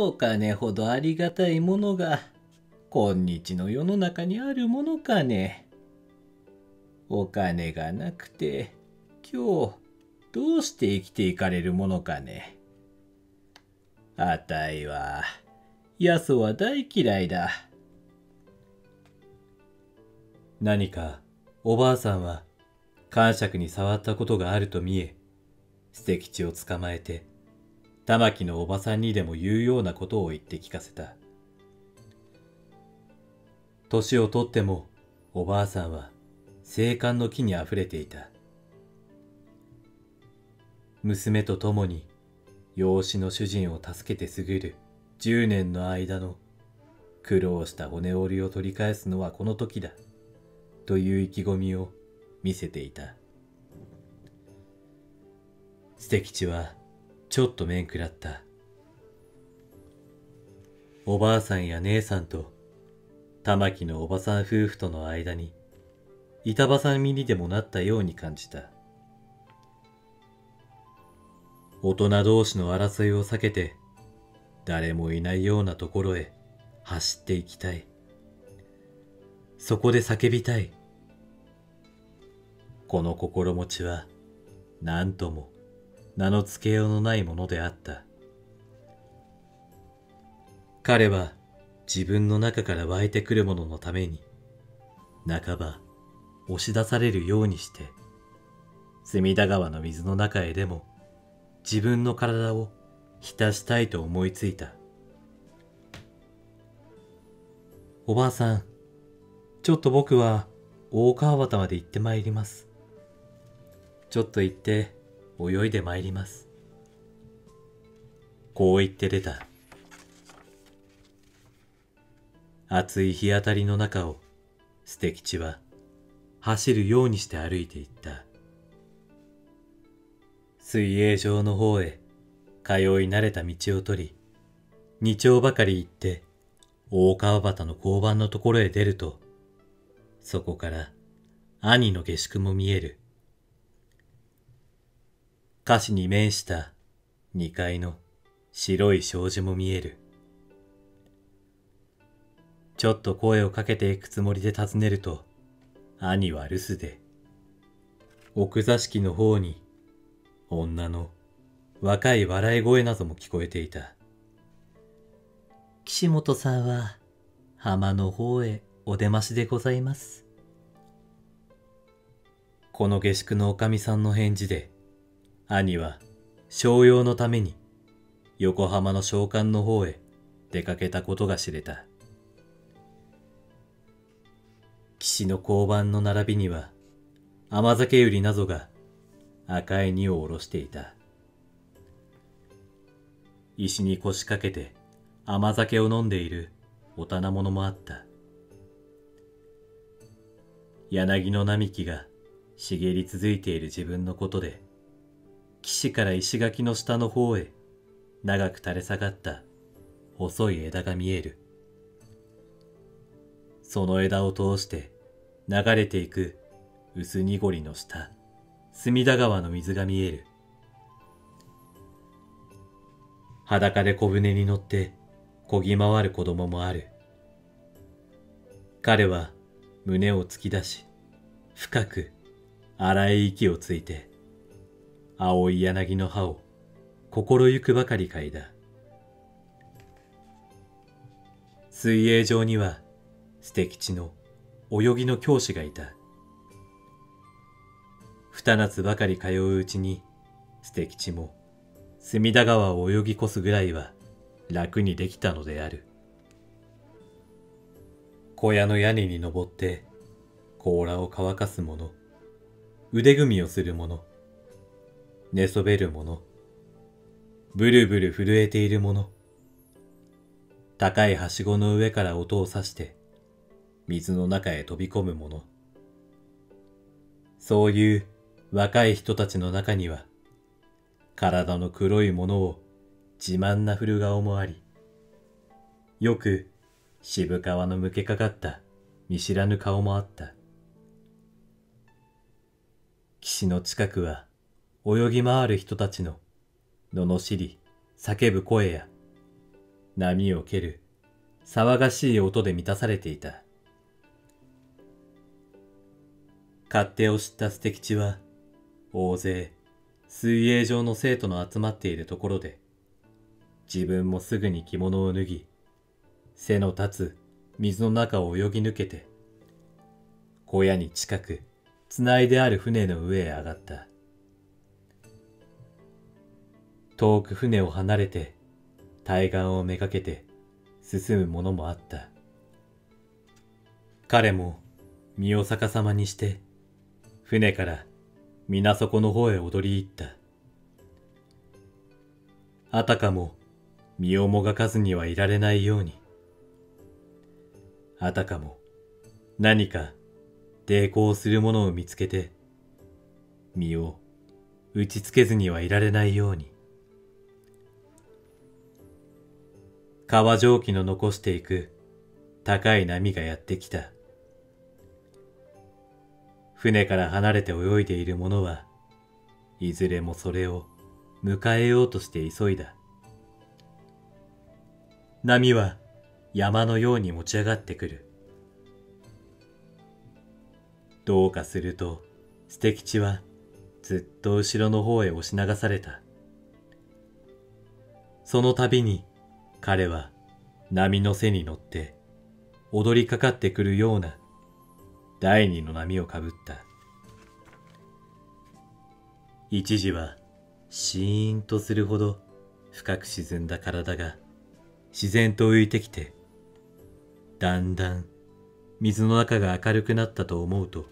お金ほどありがたいものが、今日の世の中にあるものかね。お金がなくて、今日、どうして生きていかれるものかね。あたいは、やそは大嫌いだ。何か、おばあさんは、感触に触ったことがあると見え、捨て吉を捕まえて、玉木のおばさんにでも言うようなことを言って聞かせた。年をとっても、おばあさんは、生還の木に溢れていた。娘と共に、養子の主人を助けてすぐる十年の間の苦労した骨折りを取り返すのはこの時だ、という意気込みを見せていた。捨て吉はちょっと面食らった。おばあさんや姉さんと玉木のおばさん夫婦との間に板挟みにでもなったように感じた。大人同士の争いを避けて誰もいないようなところへ走っていきたい。そこで叫びたい。この心持ちは何とも名の付けようのないものであった。彼は自分の中から湧いてくるもののために、半ば押し出されるようにして、隅田川の水の中へでも自分の体を浸したいと思いついた。おばあさん、ちょっと僕は大川端まで行ってまいります。ちょっと行って泳いでまいります。こう言って出た。暑い日当たりの中を捨て吉は走るようにして歩いていった。水泳場の方へ通い慣れた道を取り、二丁ばかり行って大川端の交番のところへ出ると、そこから兄の下宿も見える。歌詞に面した二階の白い障子も見える。ちょっと声をかけていくつもりで尋ねると、兄は留守で、奥座敷の方に女の若い笑い声なども聞こえていた。岸本さんは浜の方へお出ましでございます。この下宿のおかみさんの返事で、兄は商用のために横浜の商館の方へ出かけたことが知れた。岸の交番の並びには甘酒売りなどが赤い荷を下ろしていた。石に腰掛けて甘酒を飲んでいるお棚物もあった。柳の並木が茂り続いている自分のことで岸から石垣の下の方へ長く垂れ下がった細い枝が見える。その枝を通して流れていく薄濁りの下、隅田川の水が見える。裸で小舟に乗って漕ぎ回る子供もある。彼は胸を突き出し、深く荒い息をついて、青い柳の葉を心ゆくばかり嗅いだ。水泳場には捨て吉の泳ぎの教師がいた。二夏ばかり通ううちに捨て吉も隅田川を泳ぎ越すぐらいは楽にできたのである。小屋の屋根に登って甲羅を乾かす者、腕組みをする者、寝そべる者、ブルブル震えている者、高いはしごの上から音をさして水の中へ飛び込む者、そういう若い人たちの中には、体の黒いものを自慢な古顔もあり、よく渋皮の向けかかった見知らぬ顔もあった。岸の近くは泳ぎ回る人たちの罵り、叫ぶ声や、波を蹴る騒がしい音で満たされていた。勝手を知った捨て吉は、大勢、水泳場の生徒の集まっているところで、自分もすぐに着物を脱ぎ、背の立つ水の中を泳ぎ抜けて、小屋に近く、つないである船の上へ上がった。遠く船を離れて、対岸をめがけて進むものもあった。彼も身を逆さまにして、船から水底の方へ踊り入った。あたかも身をもがかずにはいられないように。あたかも何か抵抗するものを見つけて、身を打ちつけずにはいられないように。川蒸気の残していく高い波がやってきた。船から離れて泳いでいる者はいずれもそれを迎えようとして急いだ。波は山のように持ち上がってくる。どうかすると、捨て吉はずっと後ろの方へ押し流された。その度に彼は波の背に乗って踊りかかってくるような第二の波をかぶった。一時はシーンとするほど深く沈んだ体が自然と浮いてきて、だんだん水の中が明るくなったと思うと、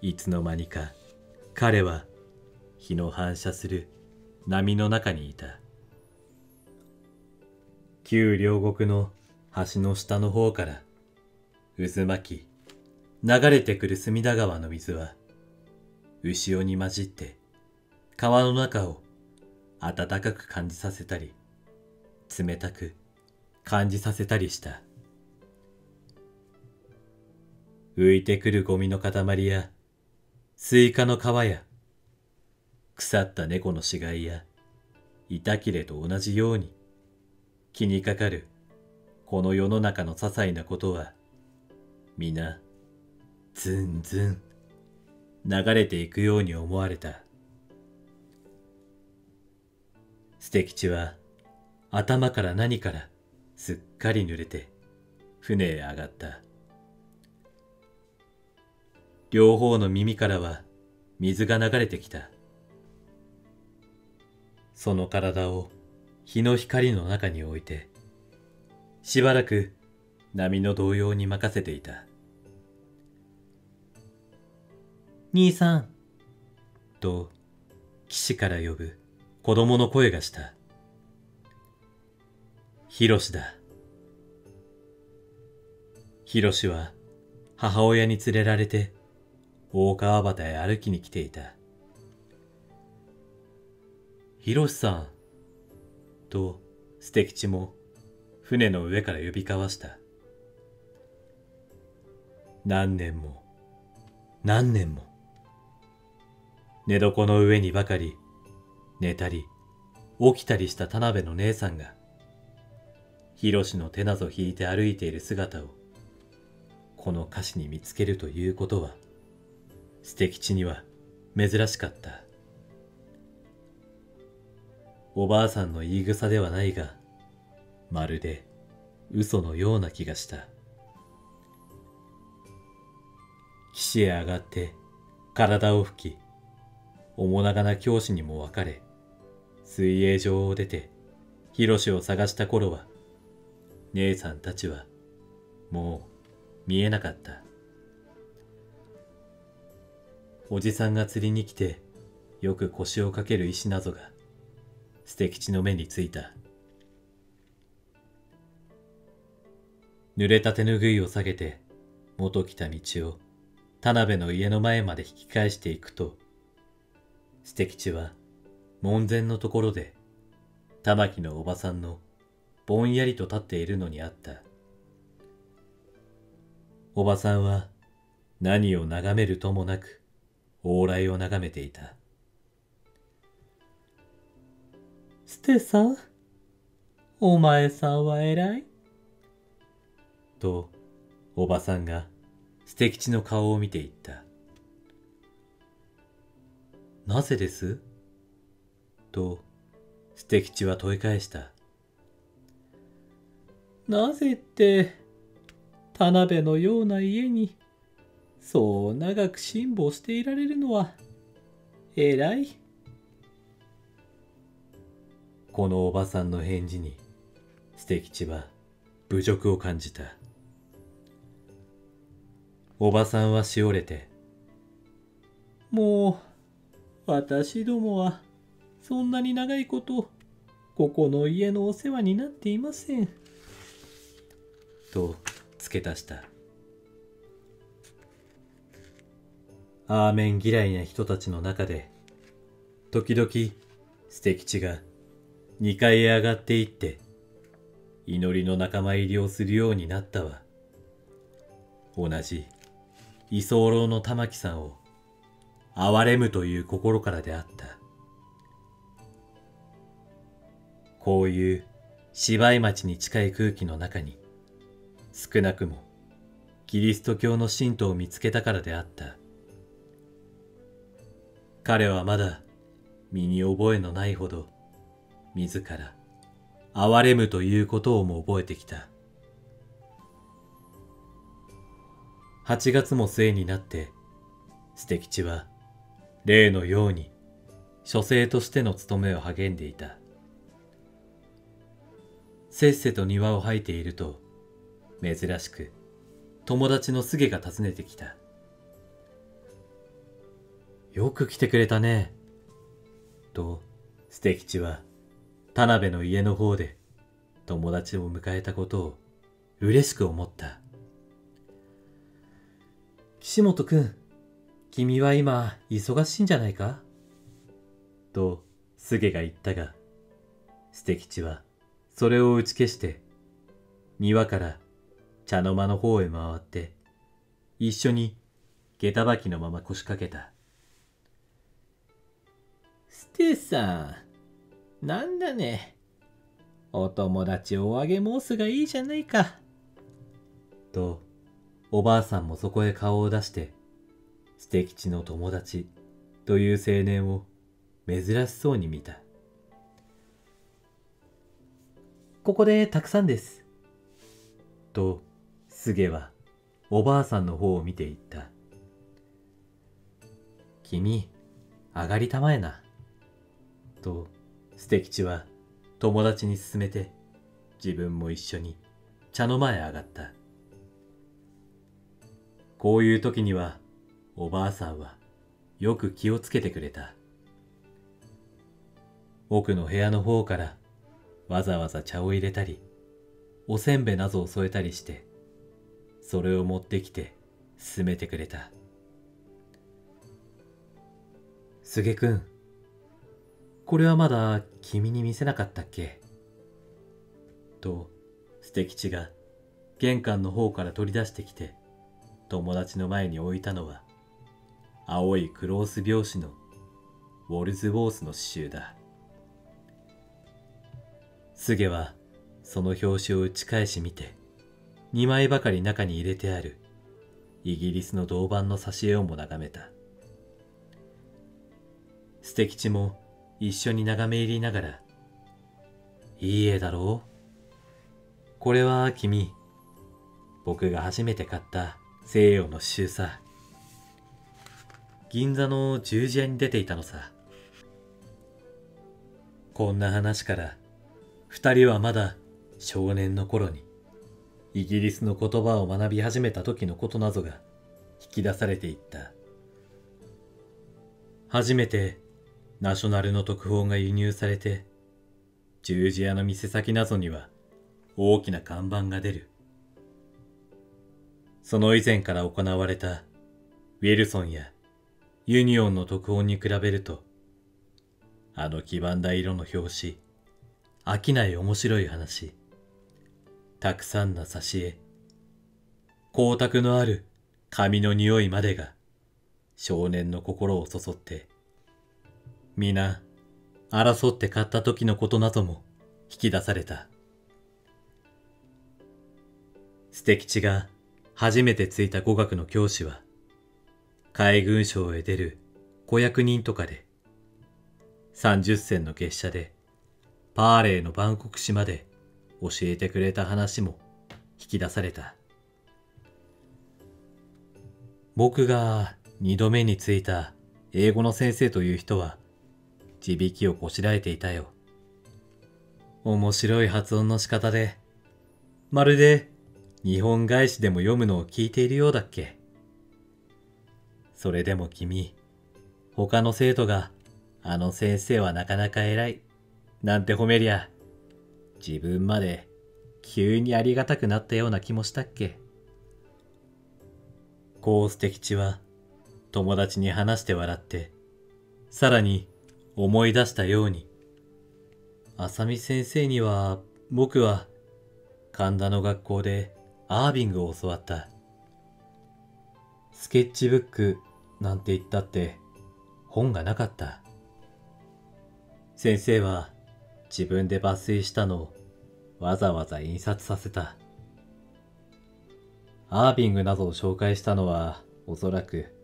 いつの間にか彼は日の反射する波の中にいた。旧両国の橋の下の方から渦巻き流れてくる隅田川の水は潮に混じって川の中を暖かく感じさせたり冷たく感じさせたりした。浮いてくるゴミの塊やスイカの皮や腐った猫の死骸や板切れと同じように気にかかる。この世の中の些細なことは皆ずんずん流れていくように思われた。捨て吉は頭から何からすっかり濡れて船へ上がった。両方の耳からは水が流れてきた。その体を日の光の中に置いて、しばらく波の動揺に任せていた。兄さん、と、岸から呼ぶ子供の声がした。ヒロシだ。ヒロシは母親に連れられて大川端へ歩きに来ていた。ヒロシさん、と捨て吉も船の上から呼び交わした。何年も何年も寝床の上にばかり寝たり起きたりした田辺の姉さんがヒロシの手なぞ引いて歩いている姿をこの歌詞に見つけるということは捨て吉には珍しかった。おばあさんの言い草ではないが、まるで嘘のような気がした。岸へ上がって体を拭き、面長な教師にも別れ、水泳場を出て、ヒロシを探した頃は、姉さんたちは、もう見えなかった。おじさんが釣りに来て、よく腰をかける石などが、捨て吉の目についた。濡れた手ぬぐいを下げて、元来た道を田辺の家の前まで引き返していくと、捨て吉は門前のところで、玉木のおばさんのぼんやりと立っているのにあった。おばさんは何を眺めるともなく、往来を眺めていた。ステさんお前さんは偉い？と、おばさんが捨て吉の顔を見て言った。なぜです？と、捨て吉は問い返した。なぜって、田辺のような家に、そう長く辛抱していられるのは、偉い？このおばさんの返事に、捨吉は侮辱を感じた。おばさんはしおれて、もう、私どもは、そんなに長いこと、ここの家のお世話になっていません。と付け足した。アーメン嫌いな人たちの中で、時々、捨吉が2階へ上がっていって、祈りの仲間入りをするようになったわ。同じ、居候の玉木さんを、憐れむという心からであった。こういう芝居町に近い空気の中に、少なくもキリスト教の信徒を見つけたからであった。彼はまだ身に覚えのないほど自ら憐れむということをも覚えてきた。8月も末になって、捨て吉は例のように書生としての務めを励んでいた。せっせと庭を吐いていると、珍しく友達の菅が訪ねてきた。よく来てくれたね。と、捨て吉は田辺の家の方で友達を迎えたことを嬉しく思った。岸本くん、君は今忙しいんじゃないか？と、菅が言ったが、捨て吉はそれを打ち消して、庭から茶の間の方へ回って、一緒に下駄履きのまま腰掛けた。ステさん、なんだね。お友達おあげ申すがいいじゃないか。と、おばあさんもそこへ顔を出して、捨て吉の友達という青年を珍しそうに見た。ここでたくさんです。と、菅はおばあさんの方を見ていった。君、上がりたまえな。と、捨て吉は友達に勧めて、自分も一緒に茶の間へ上がった。こういう時には、おばあさんはよく気をつけてくれた。奥の部屋の方からわざわざ茶を入れたり、おせんべいなどを添えたりして、それを持ってきて勧めてくれた。すげくん、これはまだ君に見せなかったっけ？と、捨て吉が玄関の方から取り出してきて、友達の前に置いたのは、青いクロース拍子のウォルズウォースの刺繍だ。菅はその表紙を打ち返し見て、2枚ばかり中に入れてあるイギリスの銅板の挿絵をも眺めた。捨て吉も一緒に眺め入りながら、いい絵だろう？これは君、僕が初めて買った西洋の刺繍さ。銀座の十字屋に出ていたのさ。こんな話から、二人はまだ少年の頃にイギリスの言葉を学び始めた時のことなどが引き出されていった。初めてナショナルの特報が輸入されて、十字屋の店先などには大きな看板が出る。その以前から行われたウィルソンやユニオンの特報に比べると、あの黄ばんだ色の表紙、飽きない面白い話、たくさんの挿絵、光沢のある紙の匂いまでが少年の心をそそって、皆争って買った時のことなども引き出された。捨て吉が初めてついた語学の教師は、海軍省へ出る子役人とかで、30銭の月謝で、パーレーのバンコク市まで教えてくれた話も引き出された。僕が二度目についた英語の先生という人は、地引きをこしらえていたよ。面白い発音の仕方で、まるで日本返しでも読むのを聞いているようだっけ。それでも君、他の生徒が、あの先生はなかなか偉い、なんて褒めりゃ、自分まで急にありがたくなったような気もしたっけ。こう捨て吉は、友達に話して笑って、さらに思い出したように、浅見先生には、僕は、神田の学校でアービングを教わった。スケッチブックなんて言ったって本がなかった。先生は自分で抜粋したのをわざわざ印刷させた。アービングなどを紹介したのはおそらく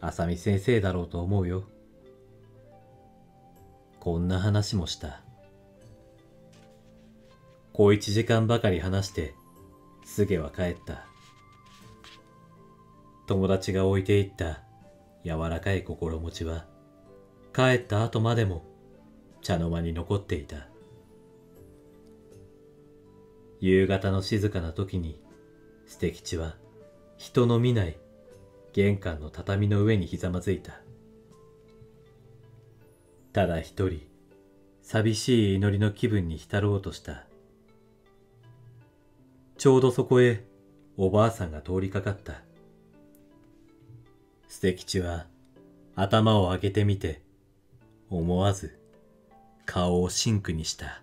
浅見先生だろうと思うよ。こんな話もした。小一時間ばかり話して、すげは帰った。友達が置いていった柔らかい心持ちは、帰った後までも茶の間に残っていた。夕方の静かな時に、捨て吉は人の見ない玄関の畳の上にひざまずいた。ただ一人、寂しい祈りの気分に浸ろうとした。ちょうどそこへおばあさんが通りかかった。捨て吉は頭を上げてみて、思わず顔をシンクにした。